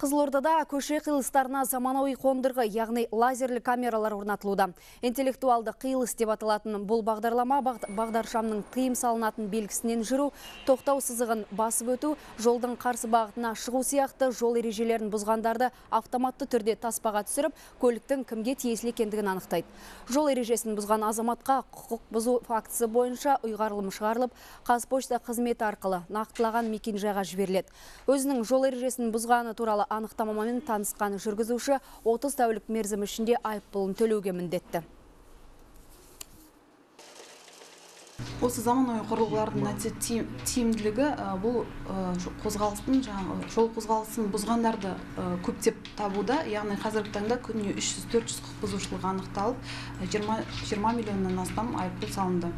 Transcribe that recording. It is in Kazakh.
Қызылордада көше қиылыстарына заманауи қондырғы, яғни лазерлі камералар орнатылуда. Интеллектуалды қиылыс деп аталатын бұл бағдарлама бағдаршамның тыйым салынатын белгісінен жүру, тоқтау сызығын басып өту, жолдың қарсы бағытына шығу сияқты жол ережелерін бұзғандарды автоматты түрде таспаға түсіріп, көліктің кімге тиесілі екендігін анықтайды. Жол ережесін бұзған азаматқа құқық бұзу фактісі бойынша ұйғарылым шығарылып, Қазпошта қызметі арқылы нақтылаған мекенжайға жіберіледі. Өзінің жол ережесін бұзғаны туралы анықтамамен танысқан жүргізуші 30 тәулік мерзім ішінде айыппұлын төлеуге міндетті. осы заманауи құрылғылардың тиімділігі бұл қозғалыстың жаңағы жол қозғалысын бұзғандарды көптеп табуда яғни қазіргі таңда күніне 300-400 құқық бұзушылық анықталып 20 миллионнан астам айыппұл салынды